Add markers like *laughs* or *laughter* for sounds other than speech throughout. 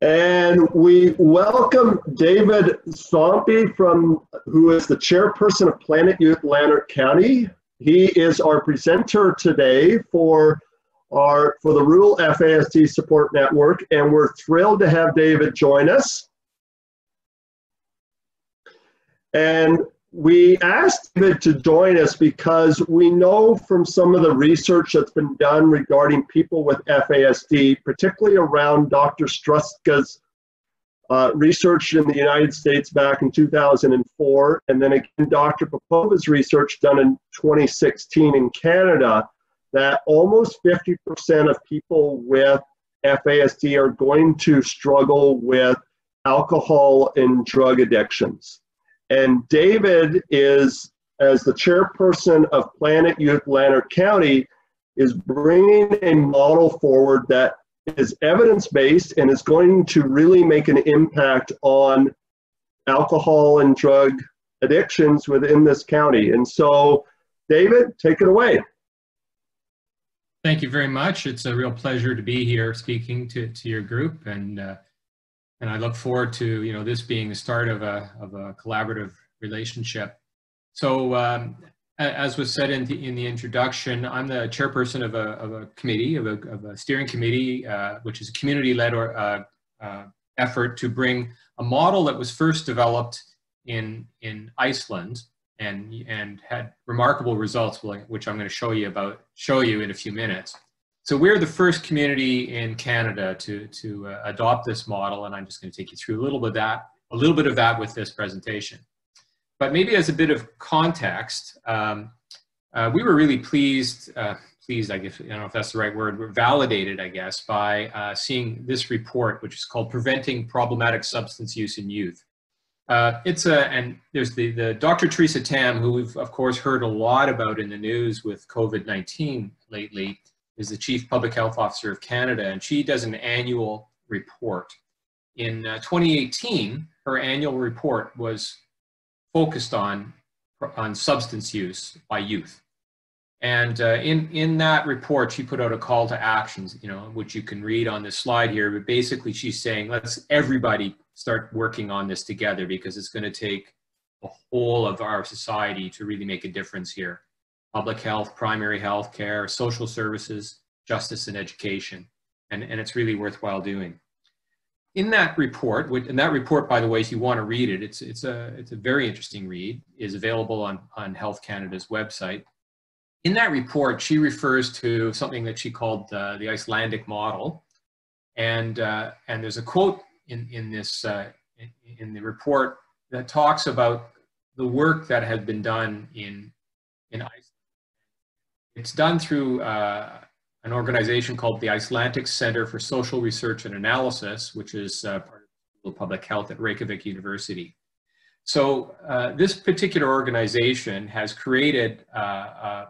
And we welcome David Somppi from who is the chairperson of Planet Youth Lanark County. He is our presenter today for our for the Rural FASD Support Network, and we're thrilled to have David join us. And we asked David to join us because we know from some of the research that's been done regarding people with FASD, particularly around Dr. Struska's uh, research in the United States back in 2004, and then again Dr. Popova's research done in 2016 in Canada, that almost 50% of people with FASD are going to struggle with alcohol and drug addictions. And David is, as the chairperson of Planet Youth Lanark County, is bringing a model forward that is evidence-based and is going to really make an impact on alcohol and drug addictions within this county. And so, David, take it away. Thank you very much. It's a real pleasure to be here speaking to, to your group. And uh, and I look forward to you know this being the start of a of a collaborative relationship. So um, as was said in the in the introduction, I'm the chairperson of a of a committee of a, of a steering committee, uh, which is a community-led or uh, uh, effort to bring a model that was first developed in in Iceland and and had remarkable results, which I'm going to show you about show you in a few minutes. So we're the first community in Canada to, to uh, adopt this model, and I'm just going to take you through a little bit of that, a little bit of that with this presentation. But maybe as a bit of context, um, uh, we were really pleased, uh, pleased, I guess, I don't know if that's the right word, we're validated, I guess, by uh, seeing this report, which is called Preventing Problematic Substance Use in Youth. Uh, it's a, and there's the, the Dr. Teresa Tam, who we've of course heard a lot about in the news with COVID-19 lately is the Chief Public Health Officer of Canada, and she does an annual report. In uh, 2018, her annual report was focused on, on substance use by youth. And uh, in, in that report, she put out a call to actions, you know, which you can read on this slide here. But basically, she's saying, let's everybody start working on this together because it's going to take a whole of our society to really make a difference here public health, primary health care, social services, justice and education. And, and it's really worthwhile doing. In that report, and that report, by the way, if you want to read it, it's, it's, a, it's a very interesting read, is available on, on Health Canada's website. In that report, she refers to something that she called uh, the Icelandic model. And, uh, and there's a quote in, in, this, uh, in, in the report that talks about the work that had been done in, in Iceland it's done through uh, an organization called the Icelandic Center for Social Research and Analysis, which is uh, part of Public Health at Reykjavik University. So uh, this particular organization has created uh, a,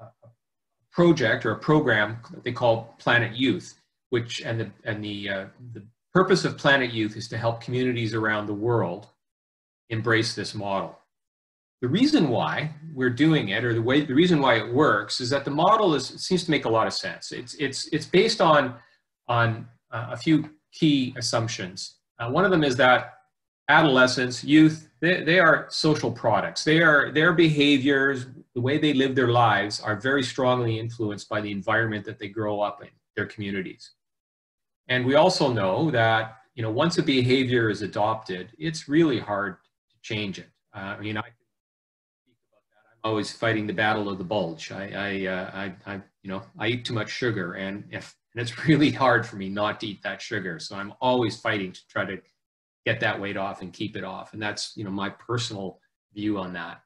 a, project or a program that they call Planet Youth, which and the and the uh, the purpose of Planet Youth is to help communities around the world embrace this model. The reason why we're doing it, or the way the reason why it works, is that the model is seems to make a lot of sense. It's it's it's based on on uh, a few key assumptions. Uh, one of them is that adolescents, youth, they, they are social products. They are their behaviors, the way they live their lives, are very strongly influenced by the environment that they grow up in, their communities. And we also know that you know once a behavior is adopted, it's really hard to change it. Uh, I mean, I always fighting the battle of the bulge. I, I, uh, I, I, you know, I eat too much sugar, and if and it's *laughs* really hard for me not to eat that sugar. So I'm always fighting to try to get that weight off and keep it off, and that's you know my personal view on that.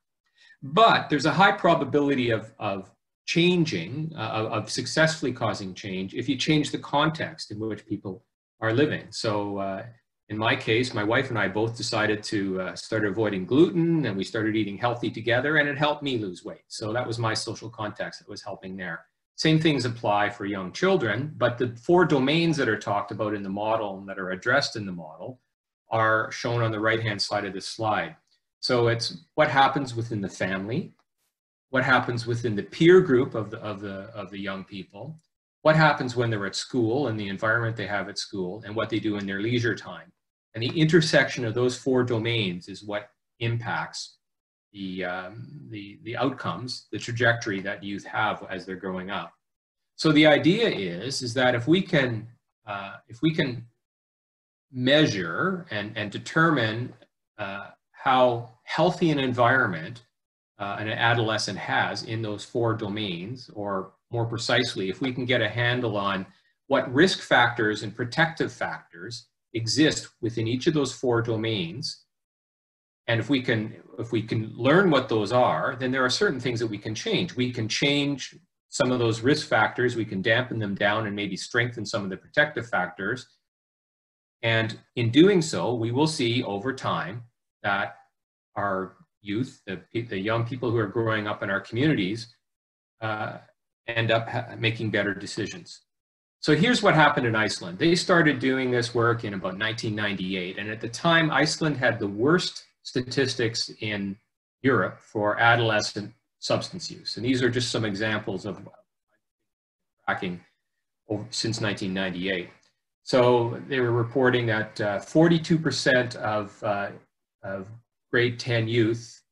But there's a high probability of of changing, uh, of, of successfully causing change if you change the context in which people are living. So uh, in my case, my wife and I both decided to uh, start avoiding gluten and we started eating healthy together and it helped me lose weight. So that was my social context that was helping there. Same things apply for young children, but the four domains that are talked about in the model and that are addressed in the model are shown on the right-hand side of this slide. So it's what happens within the family, what happens within the peer group of the, of the, of the young people, what happens when they're at school and the environment they have at school and what they do in their leisure time. And the intersection of those four domains is what impacts the, um, the, the outcomes, the trajectory that youth have as they're growing up. So the idea is, is that if we can, uh, if we can measure and, and determine uh, how healthy an environment uh, an adolescent has in those four domains, or more precisely, if we can get a handle on what risk factors and protective factors exist within each of those four domains, and if we can if we can learn what those are, then there are certain things that we can change. We can change some of those risk factors, we can dampen them down and maybe strengthen some of the protective factors. And in doing so, we will see over time that our youth, the, the young people who are growing up in our communities, uh, end up making better decisions. So here's what happened in Iceland. They started doing this work in about 1998. And at the time, Iceland had the worst statistics in Europe for adolescent substance use. And these are just some examples of tracking since 1998. So they were reporting that 42% uh, of, uh, of grade 10 youth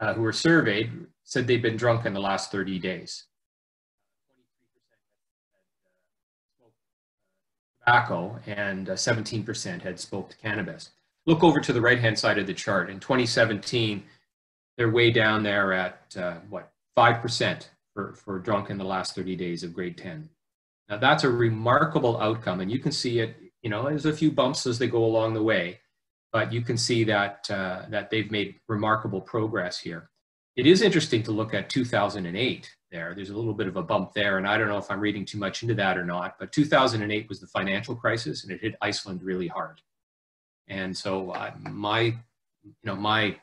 uh, who were surveyed said they'd been drunk in the last 30 days. Tobacco and 17% uh, had smoked cannabis. Look over to the right-hand side of the chart. In 2017, they're way down there at, uh, what, 5% for, for drunk in the last 30 days of grade 10. Now that's a remarkable outcome and you can see it, you know, there's a few bumps as they go along the way, but you can see that, uh, that they've made remarkable progress here. It is interesting to look at 2008 there. There's a little bit of a bump there, and I don't know if I'm reading too much into that or not, but 2008 was the financial crisis, and it hit Iceland really hard. And so uh, my, you know, my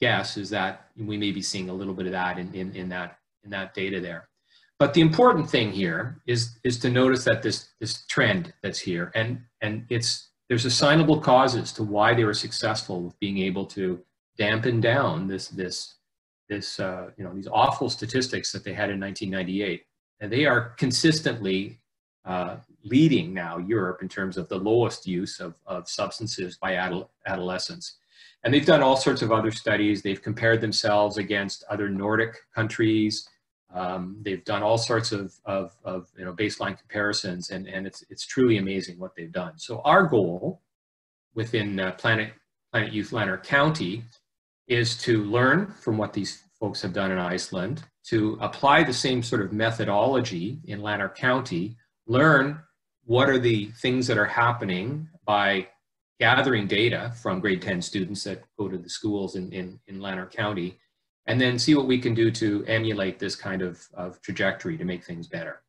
guess is that we may be seeing a little bit of that in, in, in that in that data there. But the important thing here is is to notice that this this trend that's here, and and it's there's assignable causes to why they were successful with being able to dampen down this this this, uh, you know, these awful statistics that they had in 1998. And they are consistently uh, leading now Europe in terms of the lowest use of, of substances by adol adolescents. And they've done all sorts of other studies. They've compared themselves against other Nordic countries. Um, they've done all sorts of, of, of, you know, baseline comparisons, and, and it's, it's truly amazing what they've done. So our goal within uh, Planet, Planet Youth Lanark County is to learn from what these folks have done in Iceland, to apply the same sort of methodology in Lanark County, learn what are the things that are happening by gathering data from grade 10 students that go to the schools in, in, in Lanark County, and then see what we can do to emulate this kind of, of trajectory to make things better.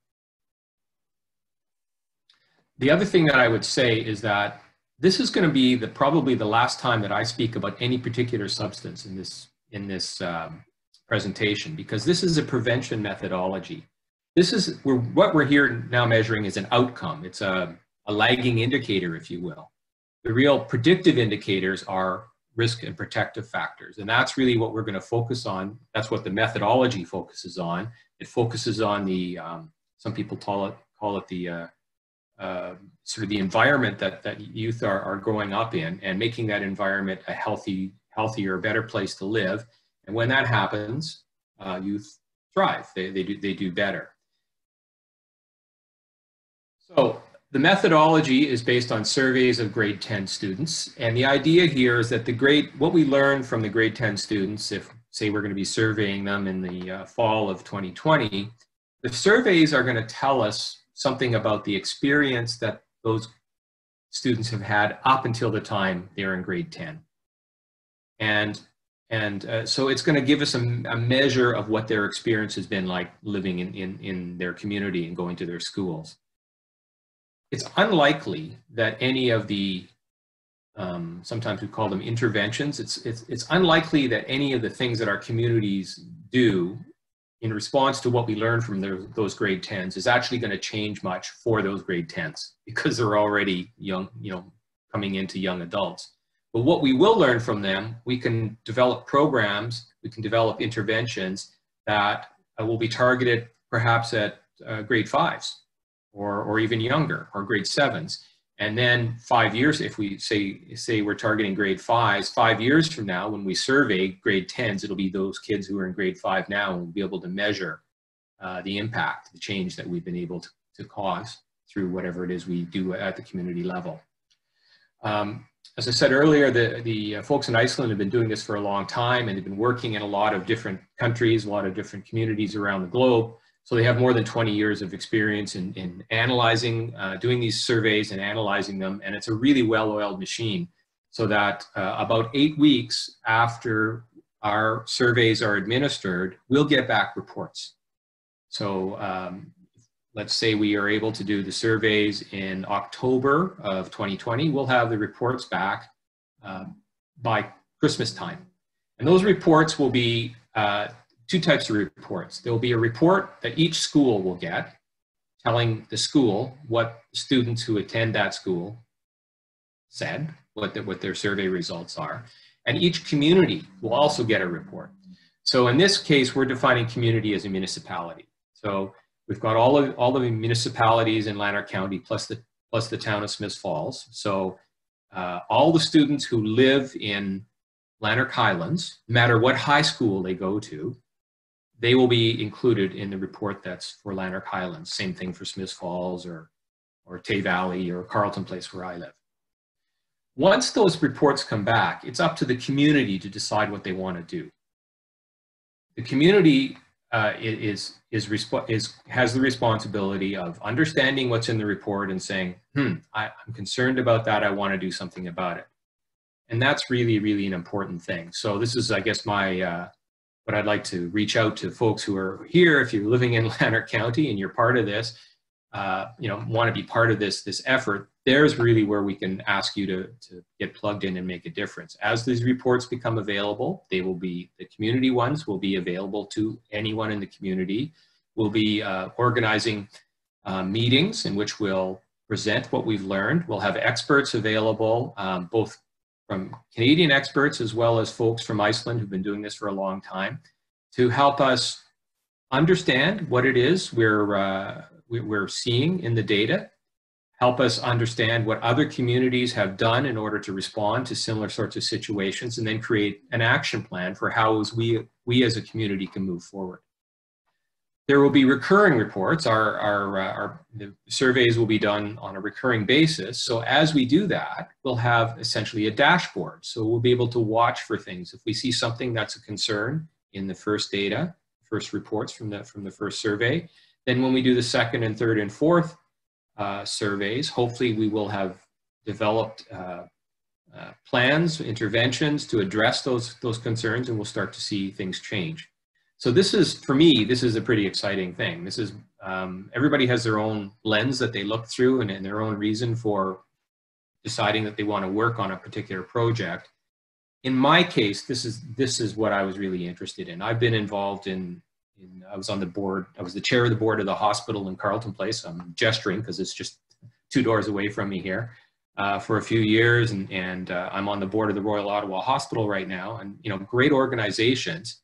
The other thing that I would say is that this is going to be the, probably the last time that I speak about any particular substance in this, in this um, presentation because this is a prevention methodology. This is we're, what we're here now measuring is an outcome. It's a, a lagging indicator, if you will. The real predictive indicators are risk and protective factors. And that's really what we're going to focus on. That's what the methodology focuses on. It focuses on the, um, some people call it, call it the uh, uh, sort of the environment that, that youth are, are growing up in and making that environment a healthy, healthier, better place to live. And when that happens, uh, youth thrive, they, they, do, they do better. So the methodology is based on surveys of grade 10 students. And the idea here is that the grade, what we learn from the grade 10 students, if say we're going to be surveying them in the uh, fall of 2020, the surveys are going to tell us something about the experience that those students have had up until the time they're in grade 10. And, and uh, so it's going to give us a, a, measure of what their experience has been like living in, in, in their community and going to their schools. It's unlikely that any of the, um, sometimes we call them interventions, it's, it's, it's unlikely that any of the things that our communities do in response to what we learned from their, those grade 10s is actually going to change much for those grade 10s because they're already young, you know, coming into young adults. But what we will learn from them, we can develop programs, we can develop interventions that uh, will be targeted perhaps at uh, grade fives or, or even younger, or grade sevens. And then five years, if we say, say we're targeting grade fives, five years from now, when we survey grade 10s, it'll be those kids who are in grade five now, and we'll be able to measure uh, the impact, the change that we've been able to, to cause through whatever it is we do at the community level. Um, as I said earlier, the, the uh, folks in Iceland have been doing this for a long time and they've been working in a lot of different countries, a lot of different communities around the globe. So they have more than 20 years of experience in, in analyzing, uh, doing these surveys and analyzing them. And it's a really well-oiled machine so that uh, about eight weeks after our surveys are administered, we'll get back reports. So um, let's say we are able to do the surveys in October of 2020, we'll have the reports back uh, by Christmas time. And those reports will be uh, two types of reports. There will be a report that each school will get telling the school what students who attend that school said, what, the, what their survey results are. And each community will also get a report. So in this case, we're defining community as a municipality. So we've got all of all the municipalities in Lanark County plus the plus the town of Smiths Falls. So uh, all the students who live in Lanark Highlands, no matter what high school they go to, they will be included in the report that's for Lanark Highlands. Same thing for Smiths Falls or, or Tay Valley or Carleton Place where I live. Once those reports come back, it's up to the community to decide what they want to do. The community uh, is, is, is, has the responsibility of understanding what's in the report and saying, hmm, I, I'm concerned about that, I want to do something about it. And that's really, really an important thing. So this is, I guess, my, uh, what I'd like to reach out to folks who are here, if you're living in *laughs* Lanark County and you're part of this, uh, you know, want to be part of this, this effort, there's really where we can ask you to, to get plugged in and make a difference. As these reports become available, they will be, the community ones will be available to anyone in the community. We'll be uh, organizing uh, meetings in which we'll present what we've learned. We'll have experts available, um, both from Canadian experts as well as folks from Iceland who've been doing this for a long time to help us understand what it is we're, uh, we're seeing in the data help us understand what other communities have done in order to respond to similar sorts of situations, and then create an action plan for how we, we as a community can move forward. There will be recurring reports. Our, our, uh, our surveys will be done on a recurring basis. So as we do that, we'll have essentially a dashboard. So we'll be able to watch for things. If we see something that's a concern in the first data, first reports from the, from the first survey, then when we do the second and third and fourth uh, surveys. Hopefully we will have developed uh, uh, plans, interventions to address those, those concerns and we'll start to see things change. So this is, for me, this is a pretty exciting thing. This is, um, everybody has their own lens that they look through and, and their own reason for deciding that they want to work on a particular project. In my case, this is, this is what I was really interested in. I've been involved in in, I was on the board, I was the chair of the board of the hospital in Carleton Place. I'm gesturing because it's just two doors away from me here uh, for a few years. And, and uh, I'm on the board of the Royal Ottawa Hospital right now and, you know, great organizations.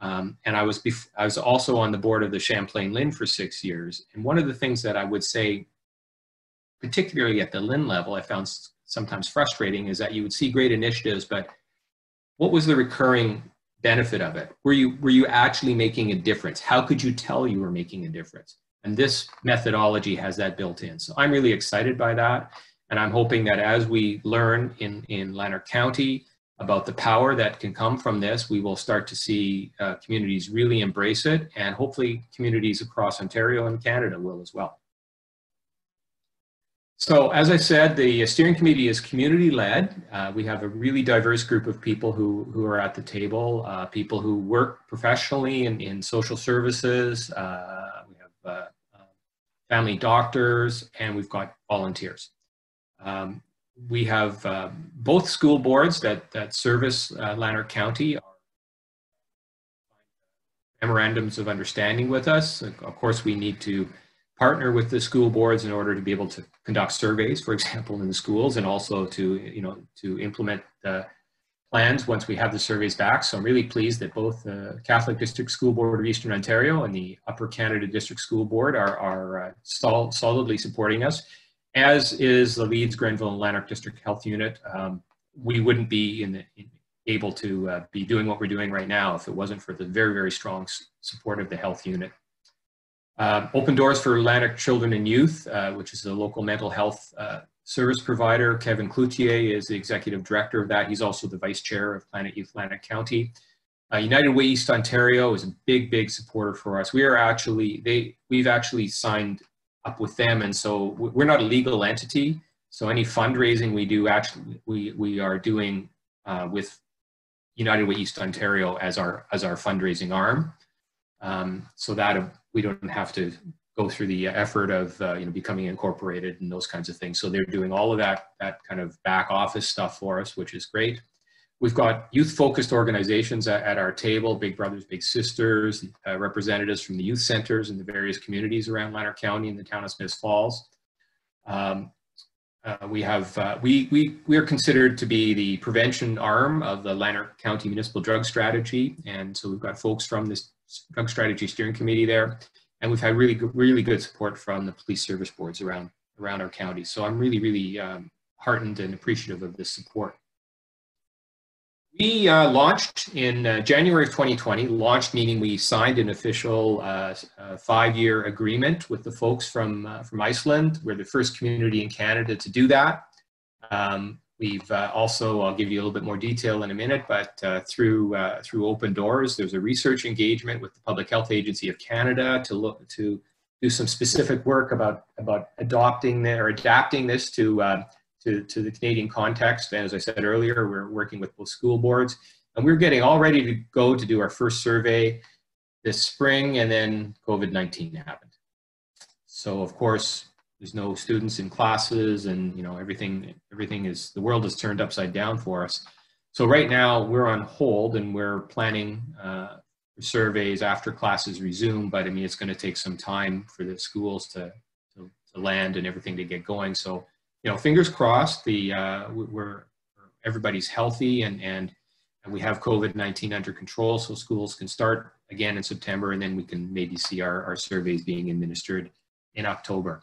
Um, and I was, I was also on the board of the Champlain LHIN for six years. And one of the things that I would say, particularly at the LHIN level, I found sometimes frustrating is that you would see great initiatives, but what was the recurring benefit of it? Were you, were you actually making a difference? How could you tell you were making a difference? And this methodology has that built in. So I'm really excited by that. And I'm hoping that as we learn in, in Lanark County about the power that can come from this, we will start to see uh, communities really embrace it and hopefully communities across Ontario and Canada will as well. So as I said, the steering committee is community-led. Uh, we have a really diverse group of people who, who are at the table, uh, people who work professionally in, in social services. Uh, we have uh, family doctors, and we've got volunteers. Um, we have uh, both school boards that, that service Lanark County memorandums of understanding with us. Of course, we need to partner with the school boards in order to be able to conduct surveys, for example, in the schools, and also to you know to implement the plans once we have the surveys back. So I'm really pleased that both the Catholic District School Board of Eastern Ontario and the Upper Canada District School Board are, are uh, sol solidly supporting us, as is the Leeds, Grenville, and Lanark District Health Unit. Um, we wouldn't be in the, in, able to uh, be doing what we're doing right now if it wasn't for the very, very strong support of the health unit. Um, Open Doors for Lanark Children and Youth, uh, which is the local mental health uh, service provider. Kevin Cloutier is the executive director of that. He's also the vice chair of Planet Youth Lanark County. Uh, United Way East Ontario is a big, big supporter for us. We are actually, they, we've actually signed up with them. And so we're not a legal entity. So any fundraising we do, actually, we, we are doing uh, with United Way East Ontario as our, as our fundraising arm. Um, so that we don't have to go through the effort of uh, you know becoming incorporated and those kinds of things. So they're doing all of that that kind of back office stuff for us, which is great. We've got youth-focused organizations at, our table, Big Brothers Big Sisters, uh, representatives from the youth centers in the various communities around Lanark County and the town of Smiths Falls. Um, uh, we have uh, we we we are considered to be the prevention arm of the Lanark County Municipal Drug Strategy, and so we've got folks from this drug strategy steering committee there, and we've had really good, really good support from the police service boards around around our county. So I'm really really um, heartened and appreciative of this support. We uh, launched in uh, January of 2020, launched meaning we signed an official uh, uh five-year agreement with the folks from, uh, from Iceland. We're the first community in Canada to do that. Um, we've uh, also, I'll give you a little bit more detail in a minute, but through, through Open Doors, there's a research engagement with the Public Health Agency of Canada to look to do some specific work about, about adopting or adapting this to to, to the Canadian context. And as I said earlier, we're working with both school boards and we're getting all ready to go to do our first survey this spring and then COVID-19 happened. So of course, there's no students in classes and you know everything everything is the world is turned upside down for us. So right now we're on hold and we're planning uh, surveys after classes resume, but I mean it's going to take some time for the schools to, to, to land and everything to get going. So you know, fingers crossed. The uh, we're everybody's healthy and and and we have COVID-19 under control, so schools can start again in September, and then we can maybe see our, our surveys being administered in October.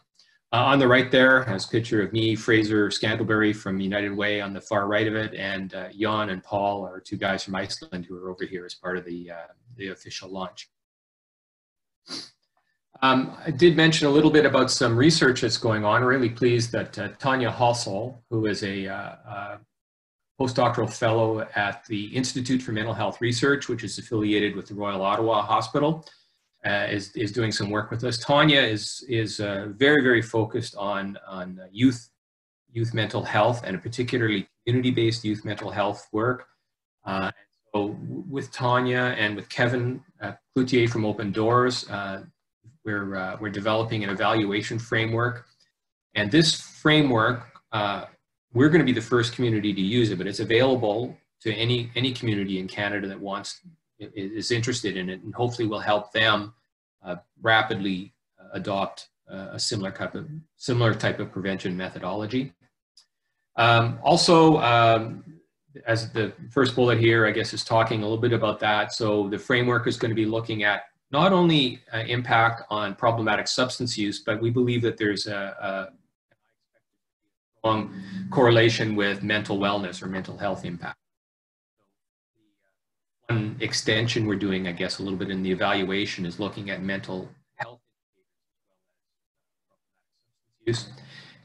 Uh, on the right there has a picture of me, Fraser Scantlebury from United Way on the far right of it, and uh, Jan and Paul are two guys from Iceland who are over here as part of the, uh, the official launch. Um, I did mention a little bit about some research that's going on. Really pleased that uh, Tanya Halsall, who is a uh, uh, postdoctoral fellow at the Institute for Mental Health Research, which is affiliated with the Royal Ottawa Hospital, uh, is, is doing some work with us. Tanya is, is uh, very, very focused on, on youth, youth mental health and particularly community-based youth mental health work. Uh, so with Tanya and with Kevin Cloutier from Open Doors, we're, uh, we're developing an evaluation framework. And this framework, uh, we're going to be the first community to use it, but it's available to any, any community in Canada that wants, is interested in it, and hopefully will help them uh, rapidly uh, adopt uh, a similar type of, similar type of prevention methodology. Um, also, um, as the first bullet here, I guess, is talking a little bit about that. So the framework is going to be looking at not only uh, impact on problematic substance use, but we believe that there's a, a strong correlation with mental wellness or mental health impact. One extension we're doing, I guess, a little bit in the evaluation is looking at mental health use.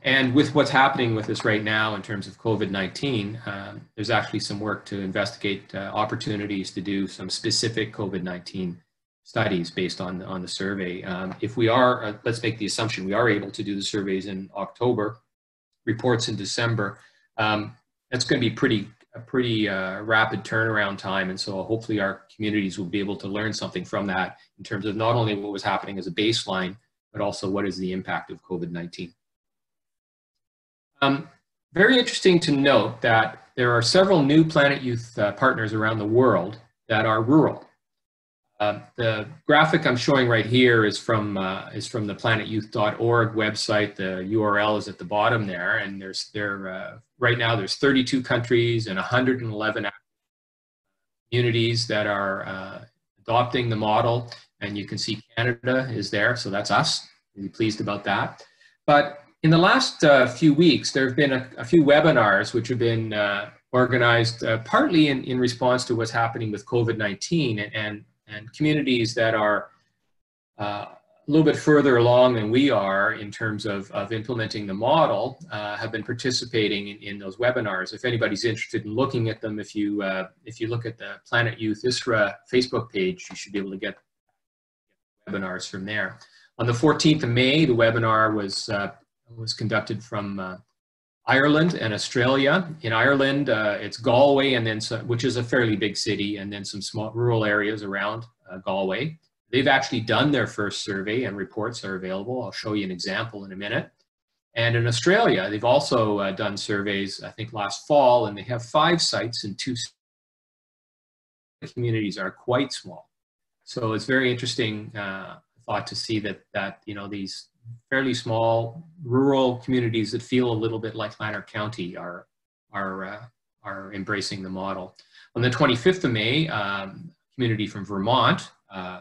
And with what's happening with us right now in terms of COVID-19, um, there's actually some work to investigate uh, opportunities to do some specific COVID-19 studies based on, on the survey. Um, if we are, uh, let's make the assumption we are able to do the surveys in October, reports in December, um, that's going to be pretty a pretty uh, rapid turnaround time. And so hopefully our communities will be able to learn something from that in terms of not only what was happening as a baseline, but also what is the impact of COVID-19. Um, very interesting to note that there are several new Planet Youth uh, partners around the world that are rural. Uh, the graphic I'm showing right here is from uh, is from the planetyouth.org website. The URL is at the bottom there, and there's there uh, right now there's 32 countries and 111 communities that are uh, adopting the model. And you can see Canada is there, so that's us. Really pleased about that. But in the last uh, few weeks, there have been a, a, few webinars which have been organized partly in, in response to what's happening with COVID-19 and, and, and, communities that are uh, a little bit further along than we are in terms of, of implementing the model uh, have been participating in, in those webinars. If anybody's interested in looking at them, if you, uh, if you look at the Planet Youth ISRA Facebook page, you should be able to get webinars from there. On the 14th of May, the webinar was, uh, was conducted from uh, Ireland and Australia. In Ireland, uh, it's Galway, and then some, which is a fairly big city, and then some small rural areas around uh, Galway. They've actually done their first survey and reports are available. I'll show you an example in a minute. And in Australia, they've also uh, done surveys, I think last fall, and they have five sites and two communities are quite small. So it's very interesting uh, thought to see that, that, you know, these fairly small rural communities that feel a little bit like Lanark County are, are, uh, are embracing the model. On the 25th of May, um, community from Vermont uh,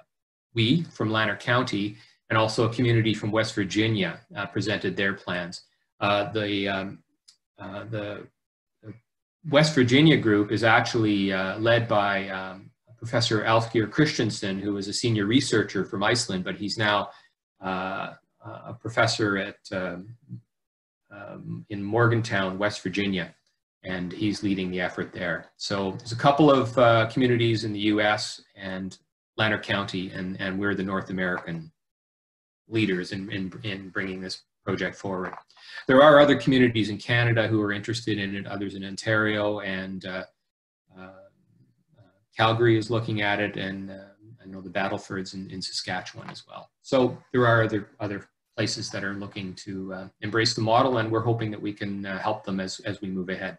we from Lanark County and also a community from West Virginia uh, presented their plans. Uh, the, um, uh, the West Virginia group is actually uh, led by um, Professor Alfgeir Kristjansson, who is a senior researcher from Iceland, but he's now uh, a professor at um, um, in Morgantown, West Virginia, and he's leading the effort there. So there's a couple of uh, communities in the U.S. and Lanark County, and, and we're the North American leaders in, in, in bringing this project forward. There are other communities in Canada who are interested in it, others in Ontario, and uh, uh, Calgary is looking at it, and uh, I know the Battlefords in, in Saskatchewan as well. So there are other, other places that are looking to uh, embrace the model, and we're hoping that we can uh, help them as, as we move ahead.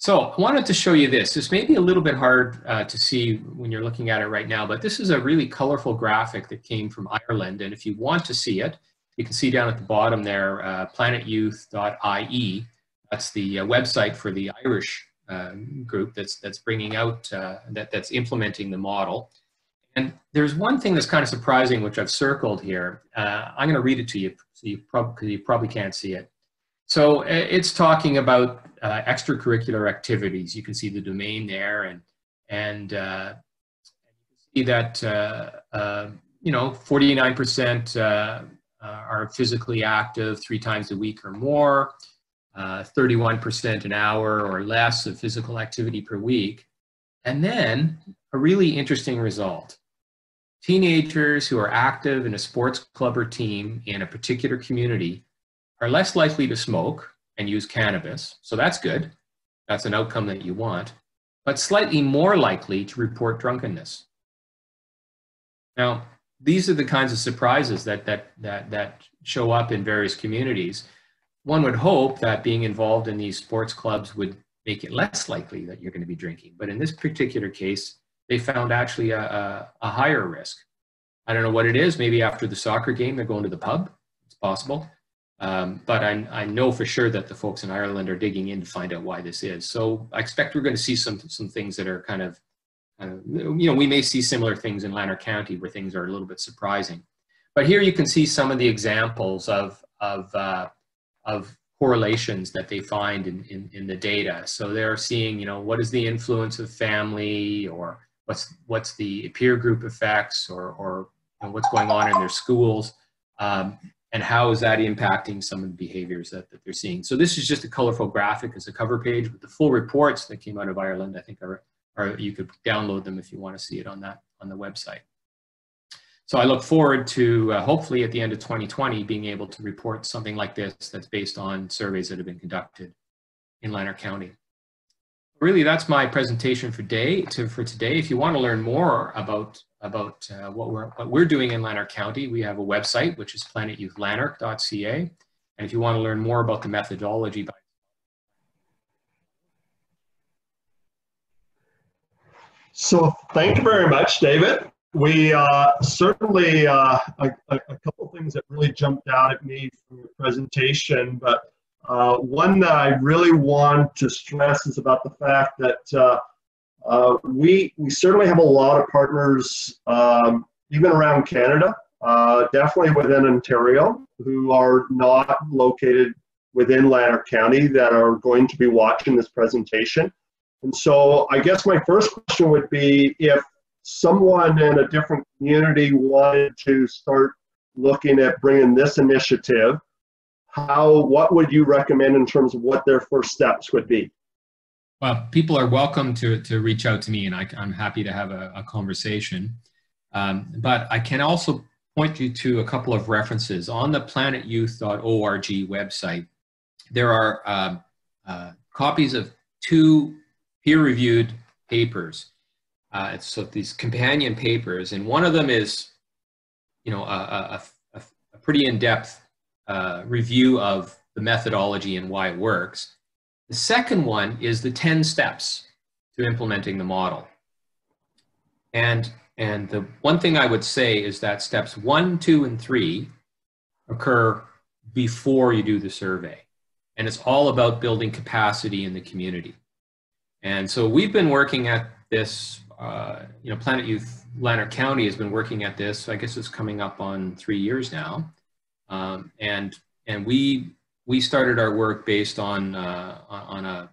So I wanted to show you this. This may be a little bit hard uh, to see when you're looking at it right now, but this is a really colorful graphic that came from Ireland. And if you want to see it, you can see down at the bottom there, uh, planetyouth.ie. That's the uh, website for the Irish uh, group that's, that's bringing out, uh, that, that's implementing the model. And there's one thing that's kind of surprising, which I've circled here. Uh, I'm going to read it to you, so you, prob you probably can't see it. So it's talking about uh, extracurricular activities. You can see the domain there, and and uh, see that uh, uh you know 49% uh, uh, are physically active three times a week or more, 31% an hour or less of physical activity per week, and then a really interesting result. Teenagers who are active in a sports club or team in a particular community are less likely to smoke and use cannabis. So that's good. That's an outcome that you want, but slightly more likely to report drunkenness. Now, these are the kinds of surprises that, that, that, that show up in various communities. One would hope that being involved in these sports clubs would make it less likely that you're going to be drinking. But in this particular case, they found actually a, a, a higher risk. I don't know what it is. Maybe after the soccer game, they're going to the pub. It's possible. Um, but I, I, know for sure that the folks in Ireland are digging in to find out why this is. So I expect we're going to see some some things that are kind of, uh, you know, we may see similar things in Lanark County where things are a little bit surprising. But here you can see some of the examples of of uh, of correlations that they find in, in, in the data. So they're seeing, you know, what is the influence of family or what's what's the peer group effects or or you know, what's going on in their schools. Um, and how is that impacting some of the behaviors that, that they're seeing. So this is just a colorful graphic as a cover page, but the full reports that came out of Ireland, I think are, are you could download them if you want to see it on that on the website. So I look forward to uh, hopefully at the end of 2020 being able to report something like this that's based on surveys that have been conducted in Lanark County. Really, that's my presentation for, day, to, for today. If you want to learn more about about uh, what, we're, what we're doing in Lanark County, we have a website, which is planetyouthlanark.ca. And if you want to learn more about the methodology, by So thank you very much, David. We uh, certainly, uh, a, a, couple things that really jumped out at me from your presentation, but uh, one that I really want to stress is about the fact that uh, Uh, we, we certainly have a lot of partners, um, even around Canada, uh, definitely within Ontario, who are not located within Lanark County that are going to be watching this presentation. And so I guess my first question would be if someone in a different community wanted to start looking at bringing this initiative, how, what would you recommend in terms of what their first steps would be? Well, people are welcome to, to reach out to me and I, am happy to have a, a conversation. Um, but I can also point you to a couple of references. On the planetyouth.org website, there are uh, uh, copies of two peer-reviewed papers. Uh, so these companion papers, and one of them is, you know, a, a, a pretty in-depth uh, review of the methodology and why it works. The second one is the 10 steps to implementing the model. And, and the one thing I would say is that steps one, two, and three occur before you do the survey. And it's all about building capacity in the community. And so we've been working at this, uh, you know, Planet Youth Lanark County has been working at this, I guess it's coming up on three years now. Um, and, and we, we started our work based on, uh, on a,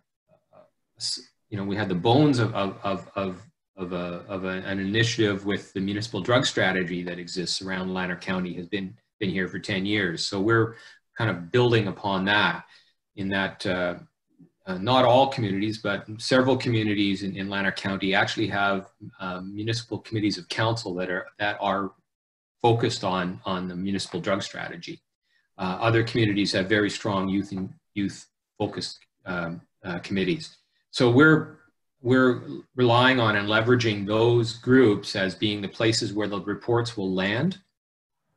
you know, we had the bones of, of, of, of, a, of a, an initiative with the municipal drug strategy that exists around Lanark County has been, been here for 10 years. So we're kind of building upon that in that uh, uh, not all communities, but several communities in, in Lanark County actually have um, municipal committees of council that are that are focused on on the municipal drug strategy. Uh, other communities have very strong youth and youth focused um, uh, committees. So we're we're relying on and leveraging those groups as being the places where the reports will land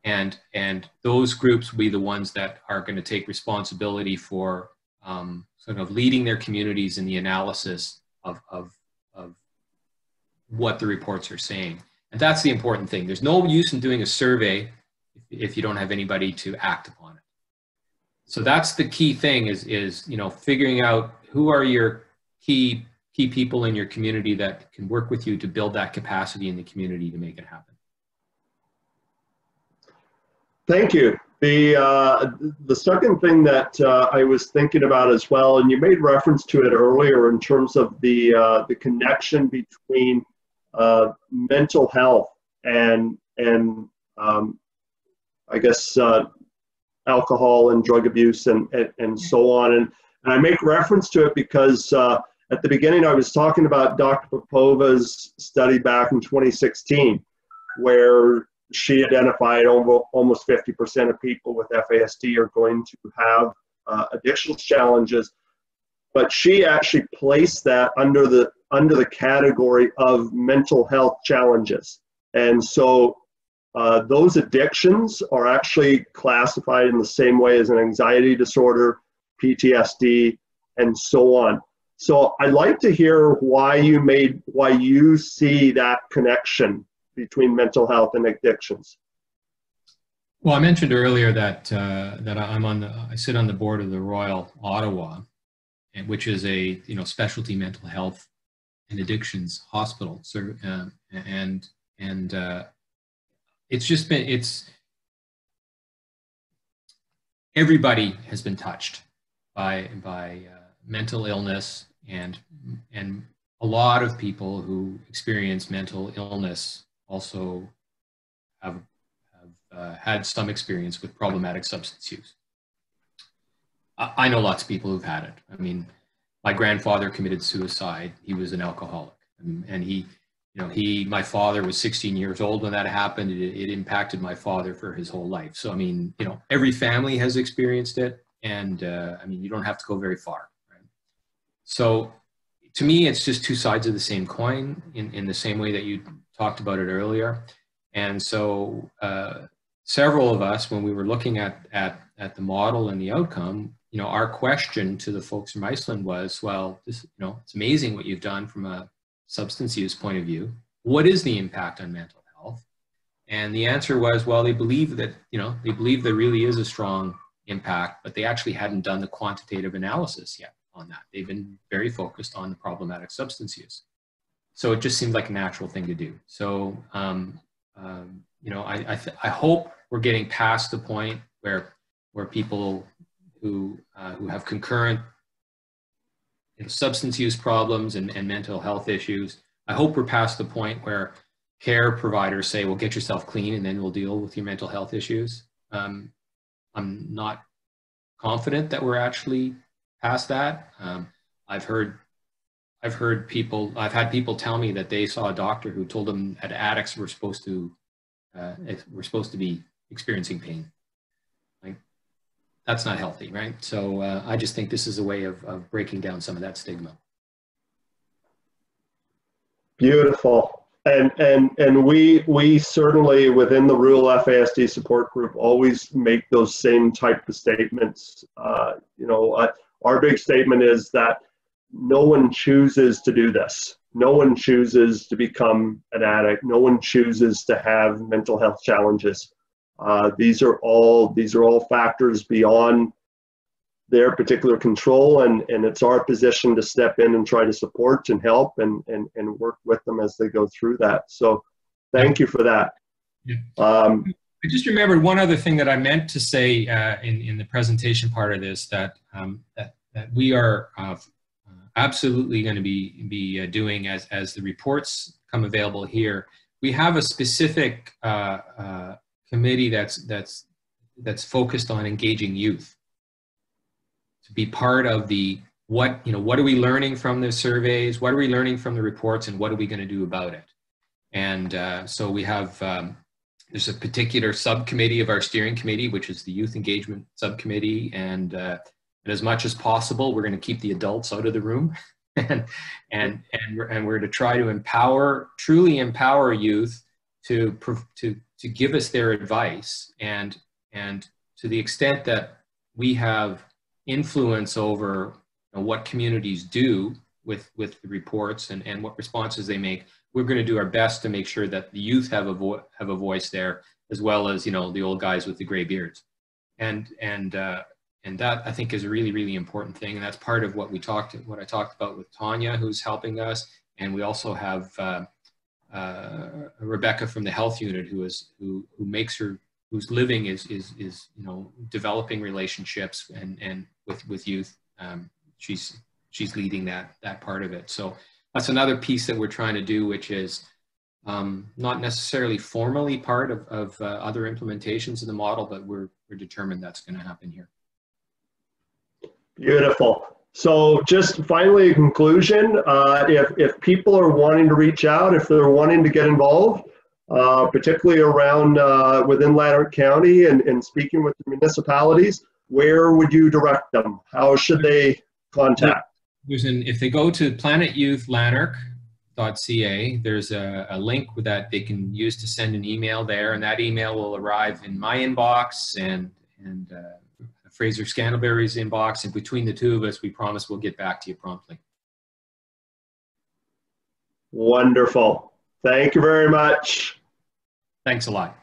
and and those groups will be the ones that are going to take responsibility for um, sort of leading their communities in the analysis of, of, of what the reports are saying. And that's the important thing. There's no use in doing a survey if you don't have anybody to act upon it. So that's the key thing is, is you know, figuring out who are your key, key people in your community that can work with you to build that capacity in the community to make it happen. Thank you. The uh, the second thing that uh, I was thinking about as well, and you made reference to it earlier in terms of the uh, the connection between uh, mental health and and um, I guess uh, alcohol and drug abuse and, and, and so on. And, and I make reference to it because uh, at the beginning I was talking about Dr. Popova's study back in 2016, where she identified almost 50% of people with FASD are going to have uh, addiction challenges. But she actually placed that under the under the category of mental health challenges. And so uh, those addictions are actually classified in the same way as an anxiety disorder, PTSD, and so on. So I'd like to hear why you made why you see that connection between mental health and addictions? Well, I mentioned earlier that uh, that I'm on the I sit on the board of the Royal Ottawa, which is a you know specialty mental health and addictions hospital. So uh, and and uh, it's just been it's everybody has been touched by by uh, mental illness and and a lot of people who experience mental illness also have, have uh, had some experience with problematic substance use. I, I know lots of people who've had it. I mean, my grandfather committed suicide. He was an alcoholic, and, and he, you know, he, my father was 16 years old when that happened. It, it impacted my father for his whole life. So, I mean, you know, every family has experienced it, and uh, I mean, you don't have to go very far. Right? So, to me, it's just two sides of the same coin. In in the same way that you talked about it earlier. And so uh, several of us, when we were looking at, at, at the model and the outcome, you know, our question to the folks from Iceland was, well, this, you know, it's amazing what you've done from a substance use point of view. What is the impact on mental health? And the answer was, well, they believe that, you know, they believe there really is a strong impact, but they actually hadn't done the quantitative analysis yet on that. They've been very focused on the problematic substance use. so it just seemed like a natural thing to do. So, um, um, you know, I, I, I, hope we're getting past the point where, where people who, uh, who have concurrent you know, substance use problems and, and mental health issues, I hope we're past the point where care providers say, well, get yourself clean and then we'll deal with your mental health issues. Um, I'm not confident that we're actually past that. Um, I've heard, I've heard people, I've had people tell me that they saw a doctor who told them that addicts were supposed to, uh, were supposed to be experiencing pain. That's not healthy, right? So uh, I just think this is a way of, of breaking down some of that stigma. Beautiful and and and we we certainly within the rural FASD support group always make those same type of statements. Uh, you know, uh, our big statement is that no one chooses to do this. No one chooses to become an addict. No one chooses to have mental health challenges. Uh, these are all these are all factors beyond their particular control and, and it's our position to step in and try to support and help and, and, and work with them as they go through that. So thank you for that. Yeah. Um, I just remembered one other thing that I meant to say uh, in, in the presentation part of this that, um, that, that we are uh, absolutely going to be, be uh, doing as, as the reports come available here. We have a specific uh, uh, committee that's, that's, that's focused on engaging youth. To be part of the what you know what are we learning from the surveys? What are we learning from the reports? And what are we going to do about it? And uh, so we have um, there's a particular subcommittee of our steering committee which is the youth engagement subcommittee. And, uh, and as much as possible we're going to keep the adults out of the room. *laughs* And and and we're, and we're to try to empower truly empower youth to to to give us their advice and and to the extent that we have influence over you know, what communities do with, with the reports and, and what responses they make, we're going to do our best to make sure that the youth have a, vo- have a voice there, as well as, you know, the old guys with the gray beards. And, and, uh, and that I think is a really, really important thing. And that's part of what we talked, what I talked about with Tanya, who's helping us. And we also have uh, uh, Rebecca from the health unit who is, who, who makes her who's living is is is you know developing relationships and and with with youth. Um, she's she's leading that that part of it. So that's another piece that we're trying to do, which is um, not necessarily formally part of, of uh, other implementations of the model, but we're we're determined that's going to happen here. Beautiful. So just finally, a conclusion. Uh, if if people are wanting to reach out, if they're wanting to get involved, uh, particularly around uh, within Lanark County and, and speaking with the municipalities, where would you direct them? How should they contact? If they go to planetyouthlanark.ca, there's a, a link that they can use to send an email there, and that email will arrive in my inbox and, and uh, Fraser Scantlebury's inbox, and between the two of us, we promise we'll get back to you promptly. Wonderful. Thank you very much. Thanks a lot.